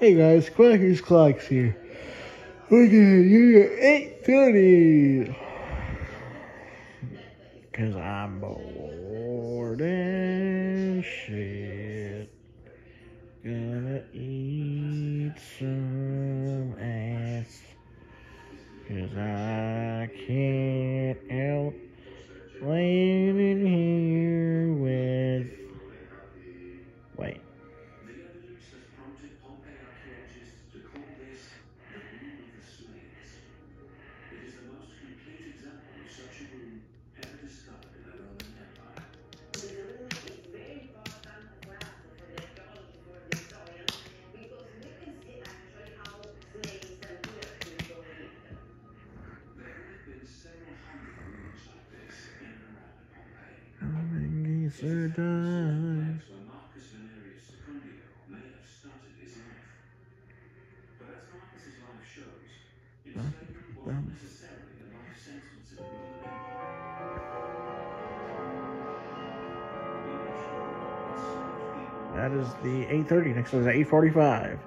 Hey guys, Quackers Clocks here. We're gonna do 8.30. Cause I'm bored and shit. Gonna eat some ass. Cause I can't That is the 8.30. Next one is at 8.45.